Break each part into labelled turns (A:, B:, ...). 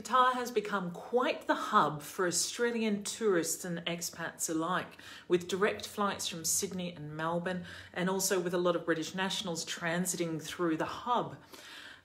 A: Qatar has become quite the hub for Australian tourists and expats alike, with direct flights from Sydney and Melbourne, and also with a lot of British nationals transiting through the hub.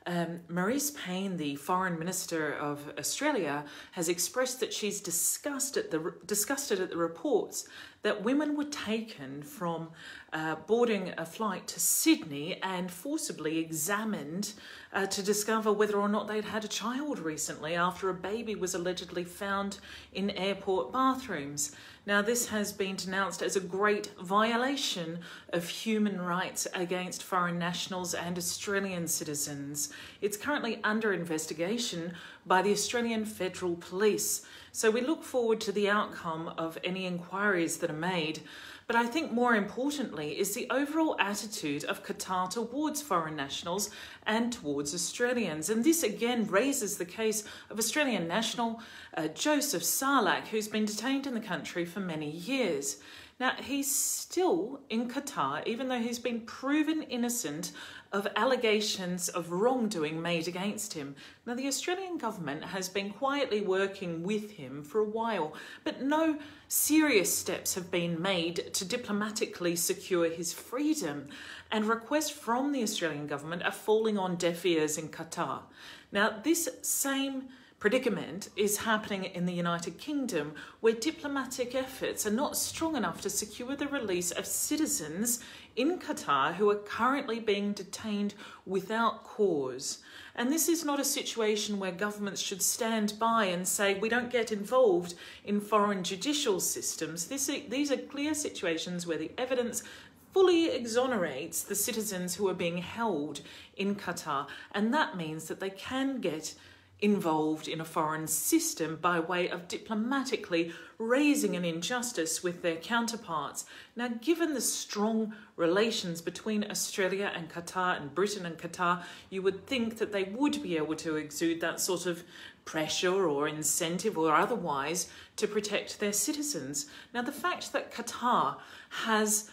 A: Um, Marise Payne, the Foreign Minister of Australia, has expressed that she's disgusted, the, disgusted at the reports that women were taken from uh, boarding a flight to Sydney and forcibly examined uh, to discover whether or not they'd had a child recently after a baby was allegedly found in airport bathrooms. Now, this has been denounced as a great violation of human rights against foreign nationals and Australian citizens. It's currently under investigation by the Australian Federal Police. So we look forward to the outcome of any inquiries that are made. But I think more importantly is the overall attitude of Qatar towards foreign nationals and towards Australians. And this again raises the case of Australian national uh, Joseph Sarlak, who's been detained in the country for many years. Now, he's still in Qatar, even though he's been proven innocent of allegations of wrongdoing made against him. Now, the Australian government has been quietly working with him for a while, but no serious steps have been made to diplomatically secure his freedom, and requests from the Australian government are falling on deaf ears in Qatar. Now, this same predicament is happening in the United Kingdom, where diplomatic efforts are not strong enough to secure the release of citizens in Qatar who are currently being detained without cause. And this is not a situation where governments should stand by and say, we don't get involved in foreign judicial systems. This, these are clear situations where the evidence fully exonerates the citizens who are being held in Qatar. And that means that they can get involved in a foreign system by way of diplomatically raising an injustice with their counterparts. Now, given the strong relations between Australia and Qatar and Britain and Qatar, you would think that they would be able to exude that sort of pressure or incentive or otherwise to protect their citizens. Now, the fact that Qatar has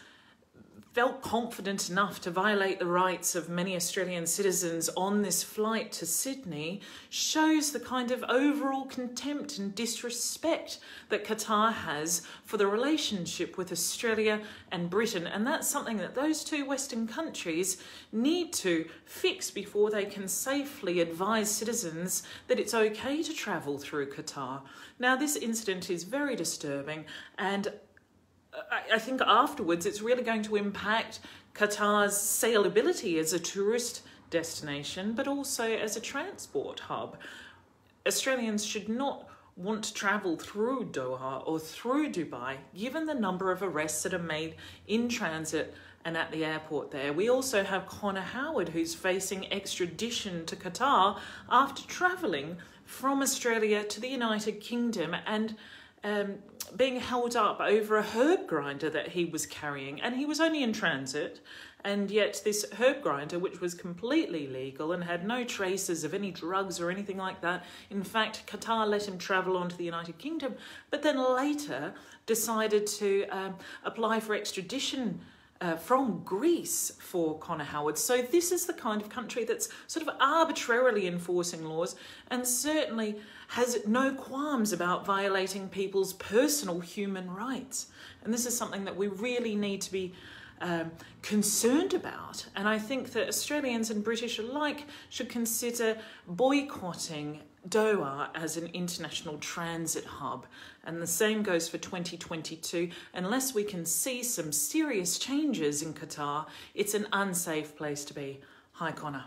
A: felt confident enough to violate the rights of many Australian citizens on this flight to Sydney shows the kind of overall contempt and disrespect that Qatar has for the relationship with Australia and Britain. And that's something that those two Western countries need to fix before they can safely advise citizens that it's okay to travel through Qatar. Now, this incident is very disturbing and I, think afterwards it's really going to impact Qatar's saleability as a tourist destination, but also as a transport hub. Australians should not want to travel through Doha or through Dubai, given the number of arrests that are made in transit and at the airport there. We also have Conor Howard, who's facing extradition to Qatar after travelling from Australia to the United Kingdom and um, being held up over a herb grinder that he was carrying, and he was only in transit. And yet, this herb grinder, which was completely legal and had no traces of any drugs or anything like that, in fact, Qatar let him travel on to the United Kingdom, but then later decided to um, apply for extradition uh, from Greece for Conor Howard. So this is the kind of country that's sort of arbitrarily enforcing laws and certainly has no qualms about violating people's personal human rights. And this is something that we really need to be um, concerned about. And I think that Australians and British alike should consider boycotting Doha as an international transit hub. And the same goes for 2022. Unless we can see some serious changes in Qatar, it's an unsafe place to be. Hi, Connor.